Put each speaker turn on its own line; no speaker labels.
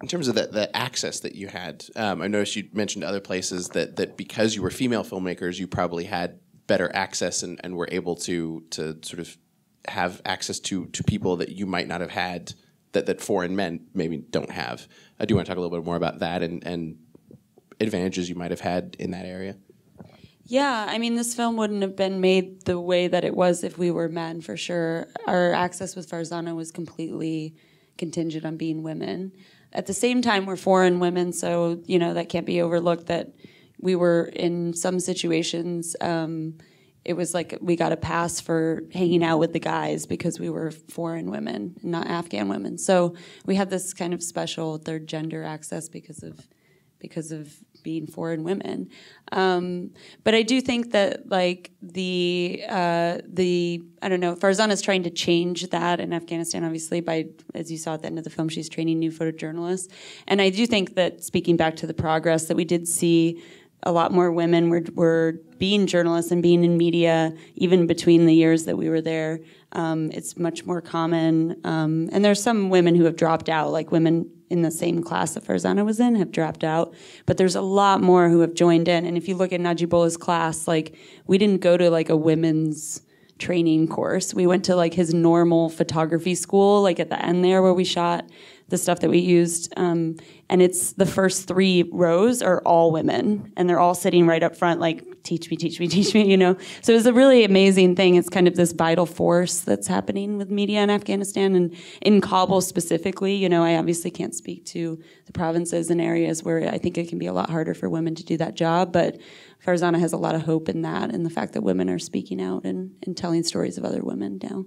in terms of the, the access that you had, um, I noticed you mentioned other places that that because you were female filmmakers, you probably had better access and, and were able to to sort of have access to to people that you might not have had that, that foreign men maybe don't have. I do want to talk a little bit more about that and, and advantages you might have had in that area.
Yeah, I mean, this film wouldn't have been made the way that it was if we were men, for sure. Our access with Farzana was completely contingent on being women. At the same time, we're foreign women, so you know that can't be overlooked. That we were in some situations. Um, it was like we got a pass for hanging out with the guys because we were foreign women, not Afghan women. So we had this kind of special third gender access because of because of being foreign women. Um, but I do think that like the uh, the I don't know Farzana is trying to change that in Afghanistan, obviously by as you saw at the end of the film, she's training new photojournalists, and I do think that speaking back to the progress that we did see. A lot more women were, were being journalists and being in media, even between the years that we were there. Um, it's much more common. Um, and there's some women who have dropped out, like women in the same class that Farzana was in have dropped out, but there's a lot more who have joined in. And if you look at Najibullah's class, like we didn't go to like a women's training course. We went to like his normal photography school, like at the end there where we shot the stuff that we used. Um, and it's the first three rows are all women, and they're all sitting right up front, like teach me, teach me, teach me, you know. So it's a really amazing thing. It's kind of this vital force that's happening with media in Afghanistan and in Kabul specifically. You know, I obviously can't speak to the provinces and areas where I think it can be a lot harder for women to do that job, but Farzana has a lot of hope in that and the fact that women are speaking out and, and telling stories of other women now.